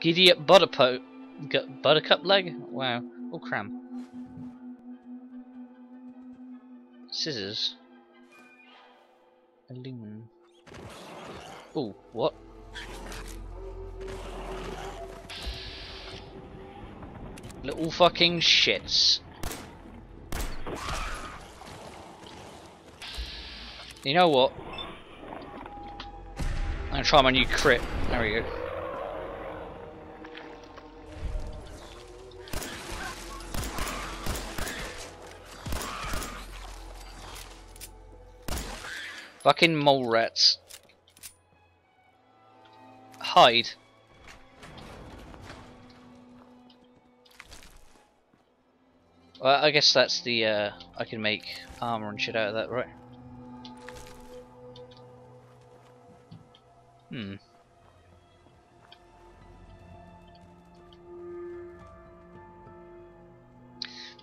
Gideon Butterpo Buttercup leg? Wow. Oh cram. Scissors. Aluminum. Oh, what? Little fucking shits. You know what? I'm gonna try my new crit. There we go. Fucking mole rats. Hide. Well, I guess that's the, uh, I can make armor and shit out of that, right? Hmm.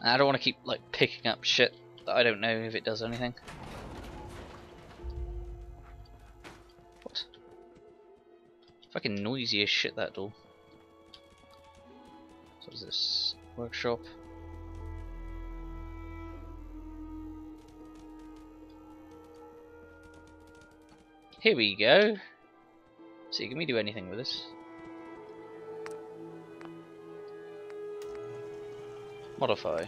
I don't want to keep, like, picking up shit that I don't know if it does anything. Fucking noisy as shit, that door. So what is this? Workshop? Here we go. See, can we do anything with this? Modify.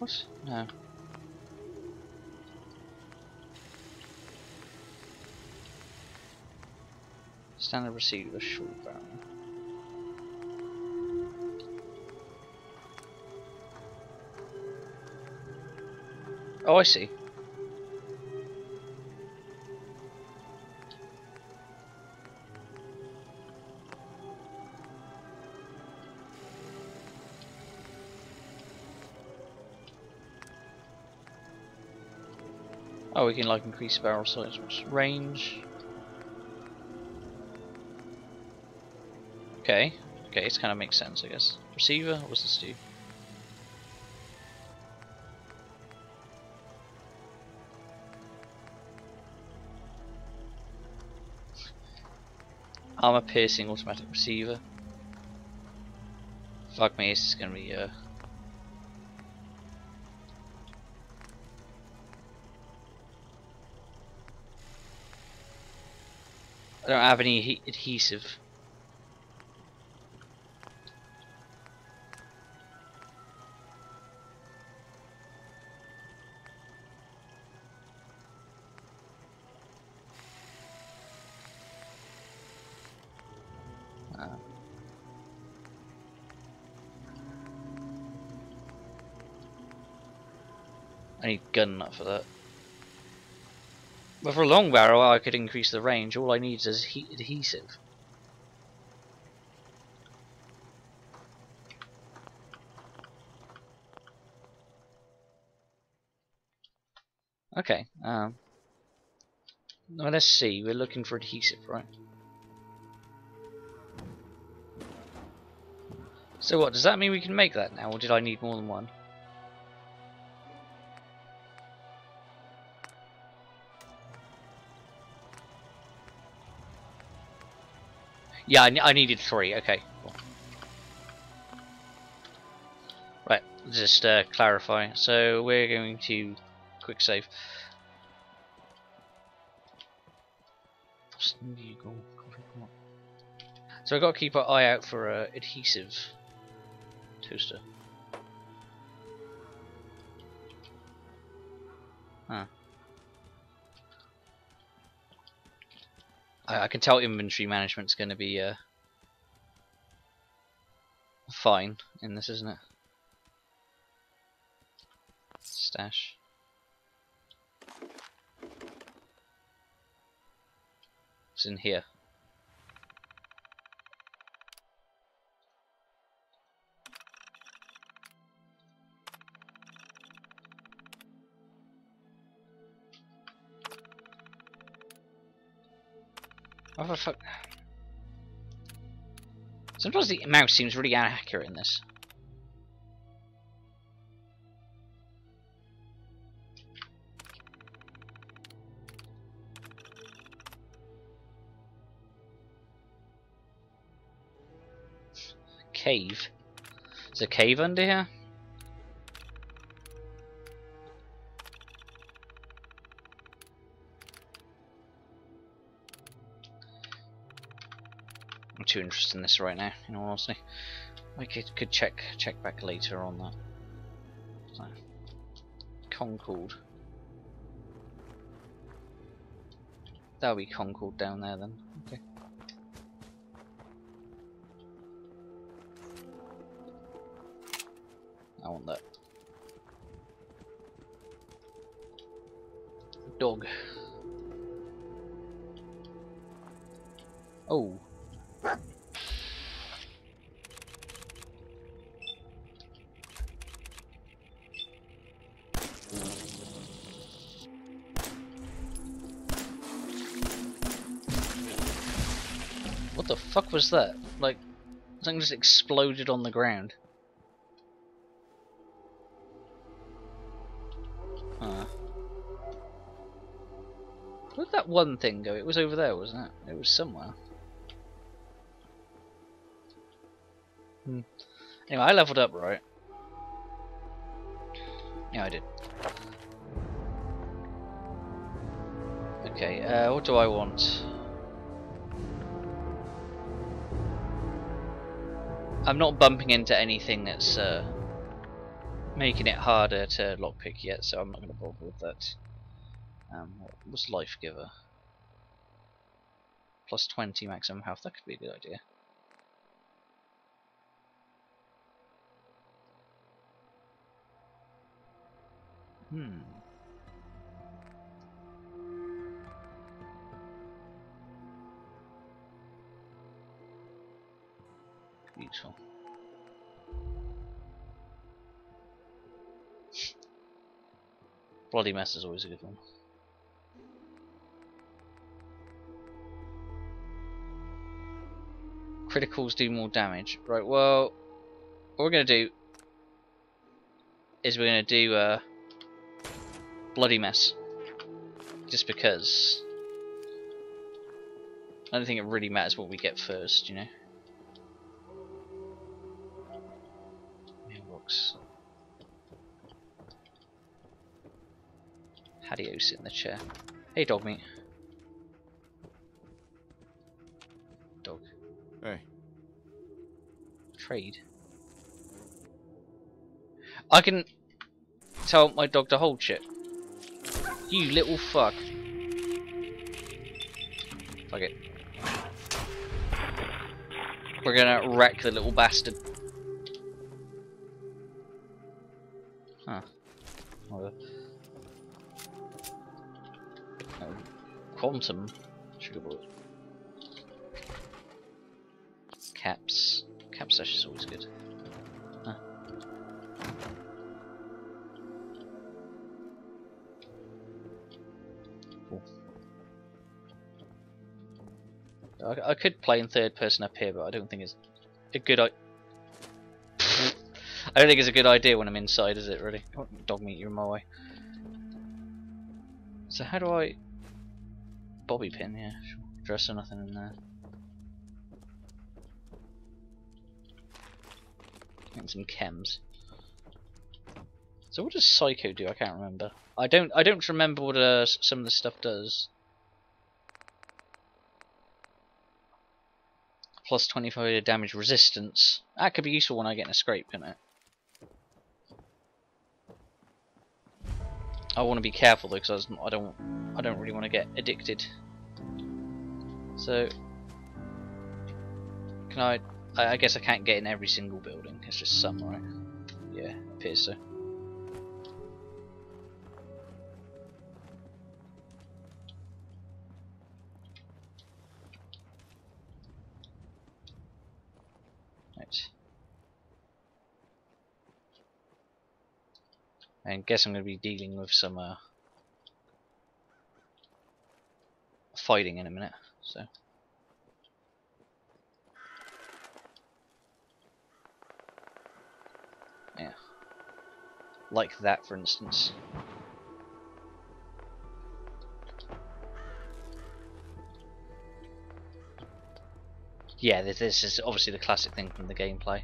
What? No. Standard receiver, short barrel. Oh, I see. Oh, we can like increase barrel size range. Okay, okay, it kind of makes sense, I guess. Receiver, what's this do? Armor piercing automatic receiver. Fuck me, this is gonna be uh I don't have any adhesive. Uh. I need gun nut for that. But for a long barrel, I could increase the range. All I need is he adhesive. Okay. Um. Well, let's see. We're looking for adhesive, right? So what, does that mean we can make that now, or did I need more than one? Yeah, I, I needed three. Okay. Cool. Right, just uh, clarify. So we're going to quick save. So I've got to keep an eye out for uh, adhesive toaster. I, I can tell inventory management's going to be uh, fine in this, isn't it? Stash. What's in here? The fuck? Sometimes the mouse seems really inaccurate in this. Cave. Is a cave under here? Too interested in this right now, in all honesty. I could, could check check back later on that. So, Concord. That'll be Concord down there then. Okay. I want that. Dog. Oh. Was that? Like, something just exploded on the ground. Huh. Where'd that one thing go? It was over there, wasn't it? It was somewhere. Hmm. Anyway, I leveled up, right? Yeah, I did. Okay, uh, what do I want? I'm not bumping into anything that's uh, making it harder to lockpick yet, so I'm not going to bother with that. Um, what was Life Giver? Plus 20 maximum health, that could be a good idea. Hmm. Bloody mess is always a good one. Criticals do more damage. Right, well, what we're going to do is we're going to do uh, Bloody Mess. Just because I don't think it really matters what we get first, you know. How do you sit in the chair? Hey, Dogmeat. Dog. Hey, Trade. I can tell my dog to hold shit. You little fuck. Fuck it. We're gonna wreck the little bastard. Quantum bullet. Caps. Cap sash is always good. Huh. Cool. I, I could play in third person up here, but I don't think it's a good I. I don't think it's a good idea when I'm inside, is it? Really? Dogmeat, you're in my way. So how do I? Bobby pin, yeah. Sure. Dress or nothing in there. And some chems. So what does Psycho do? I can't remember. I don't. I don't remember what uh, some of the stuff does. Plus 25 damage resistance. That could be useful when I get in a scrape, couldn't it? I want to be careful though, because I don't. I don't really want to get addicted. So, can I? I guess I can't get in every single building. It's just some, right? Yeah, appears so. I guess I'm going to be dealing with some uh, fighting in a minute, so. Yeah. Like that, for instance. Yeah, this, is obviously the classic thing from the gameplay.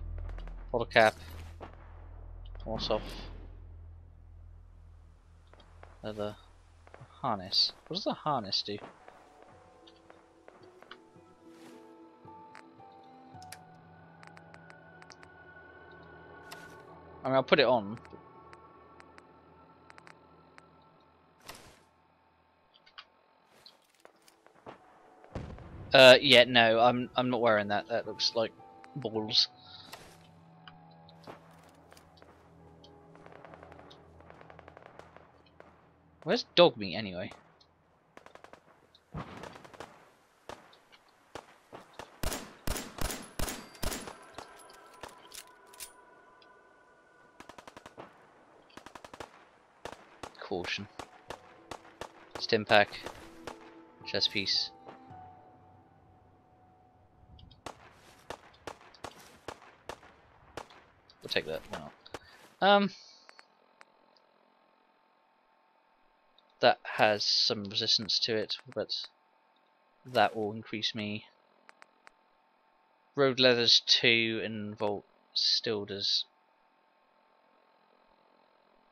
Bottle cap. Horse off. Leather. Harness. What does the harness do? I mean, I'll put it on. Uh, yeah, no, I'm I'm not wearing that. That looks like balls. Where's Dogmeat anyway? Caution. Stimpak. Chest piece. We'll take that. Why not? Um. That has some resistance to it, but that will increase me. Road leathers 2 and Vault still does.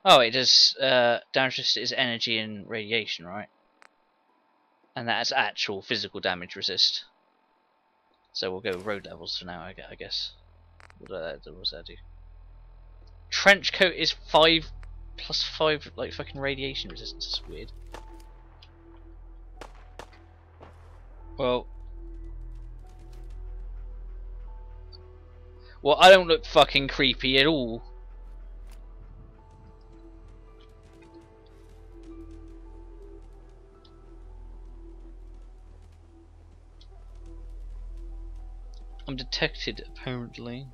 Oh, it does uh, damage resist is energy and radiation, right? And that's actual physical damage resist. So we'll go road leathers for now, I guess. That, what does that do? Trench coat is 5 plus 5 like fucking radiation resistance. It's weird. Well. Well, I don't look fucking creepy at all. I'm detected, apparently.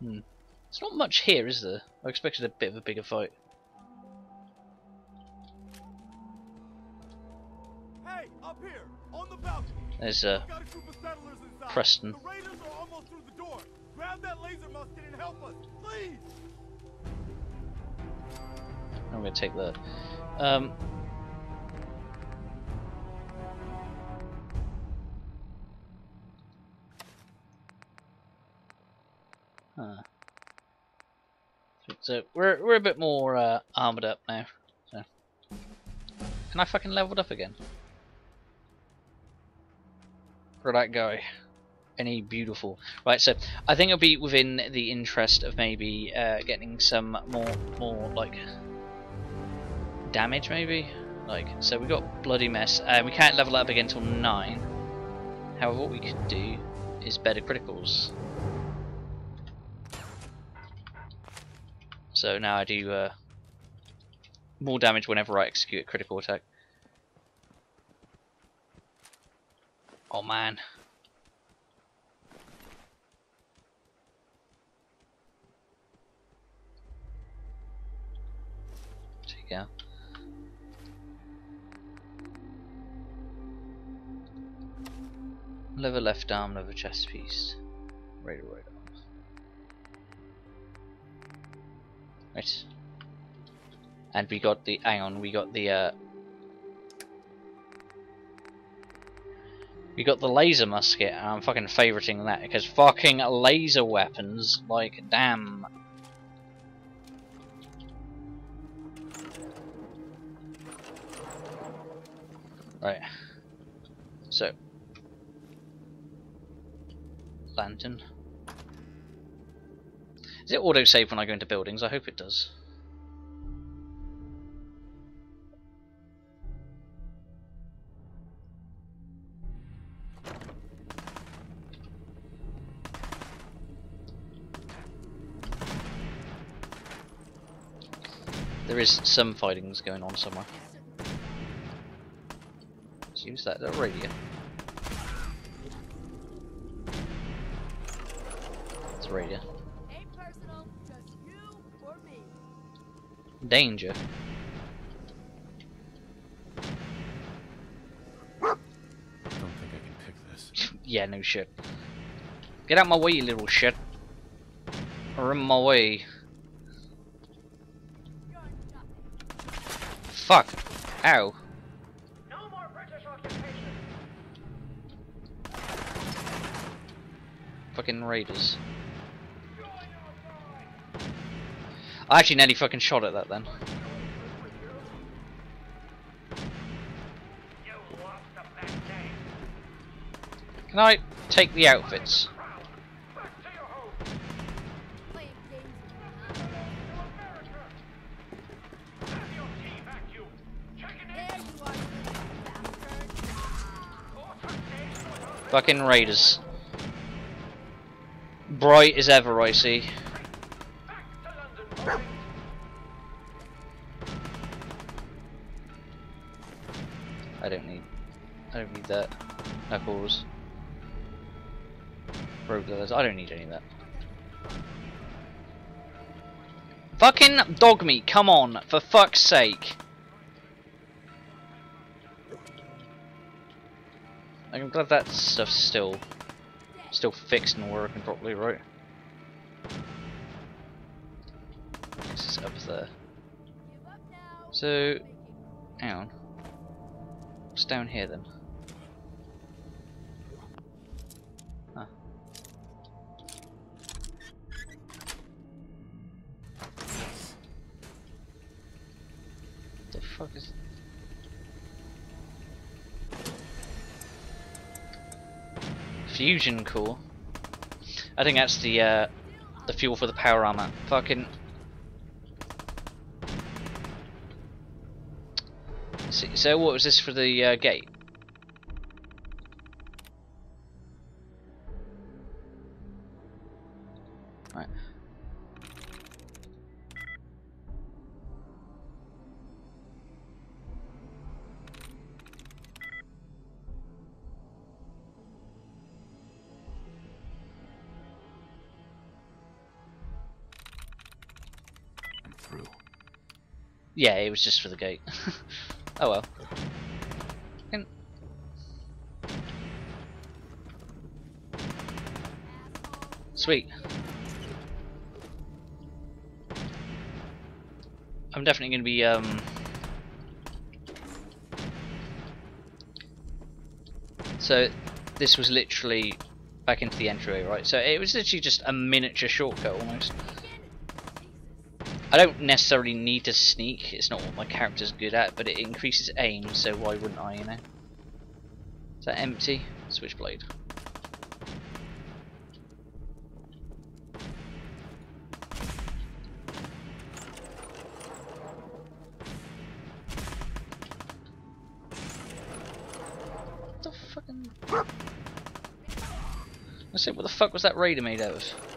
Hmm. There's not much here, is there? I expected a bit of a bigger fight. Hey, up here, on the balcony. There's uh, Got a group of settlers inside. Preston. The raiders are almost through the door. Grab that laser musket and help us, please. I'm gonna take that. Um, So we're we're a bit more uh, armored up now. So. Can I fucking leveled up again? For that guy. Any beautiful. Right, so I think it'll be within the interest of maybe uh, getting some more more like damage maybe? Like so we got bloody mess. Uh, we can't level up again until nine. However what we could do is better criticals. So now I do uh, more damage whenever I execute a critical attack. Oh man. Take out. Lever left arm, lever chest piece. Right, right Right. And we got the hang on, we got the uh We got the laser musket, I'm fucking favoriting that because fucking laser weapons, like damn. Right. So lantern. Does it auto-save when I go into buildings? I hope it does. There is some fightings going on somewhere. Seems that a radio. It's radio. danger. yeah, no shit. Get out my way, you little shit. Or in my way. Fuck. Ow. No Fucking raiders. I actually nearly fucking shot at that then. Can I take the outfits? Fucking raiders. Bright as ever, I see. That. Knuckles. Road leathers. I don't need any of that. Fucking Dogmeat, come on, for fuck's sake. I'm glad that stuff's still still fixed and working properly, right? This is up there. So, hang on. What's down here then? Fusion core. I think that's the uh, the fuel for the power armor. Fucking. See, so what was this for the uh, gate? Right. Through. Yeah, it was just for the gate. oh well. Sweet. I'm definitely going to be um So this was literally back into the entryway, right? So it was literally just a miniature shortcut almost. I don't necessarily need to sneak, it's not what my character's good at, but it increases aim, so why wouldn't I, you know? Is that empty? Switchblade. What the fucking... I said, what the fuck was that raider made out of?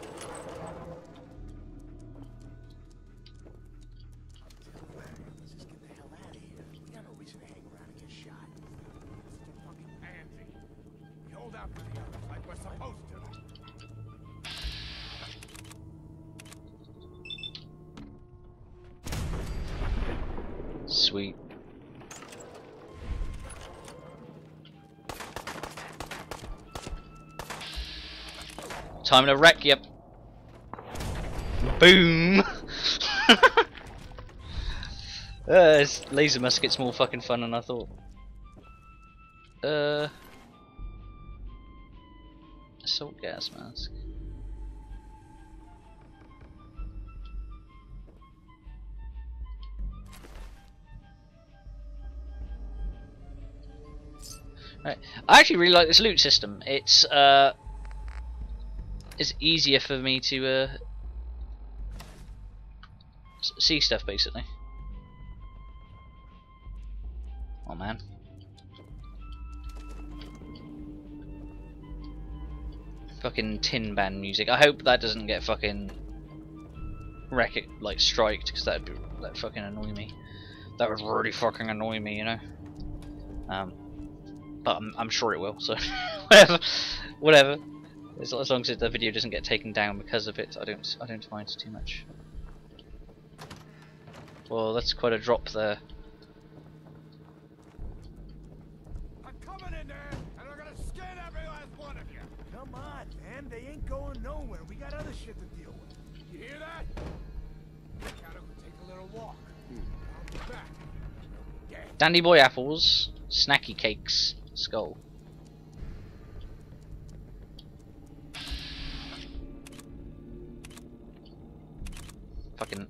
Time to wreck, yep. Boom! uh, laser musket's more fucking fun than I thought. Uh, assault gas mask. Right. I actually really like this loot system. It's uh, it's easier for me to uh, see stuff basically. Oh man. Fucking tin band music. I hope that doesn't get fucking wreck it like striked because that'd be that fucking annoy me. That would really fucking annoy me, you know. Um, but I'm, I'm sure it will. So whatever, whatever. As, as long as the video doesn't get taken down because of it, I don't I don't mind too much. Well, that's quite a drop there. I'm coming in there, and I'm gonna skin every last one of you. Come on, man. They ain't going nowhere. We got other shit to deal with. You hear that? Gotta take a little walk. I'll be back. dead. Dandy boy apples, snacky cakes, skull. Fucking.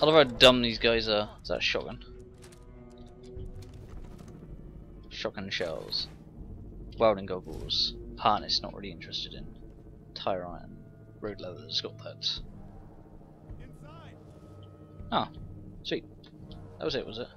I love how dumb these guys are. Is that a shotgun? Shotgun shells. Welding goggles. Harness, not really interested in. Tire iron. Road leathers, got that. Inside. Oh, sweet. That was it, was it?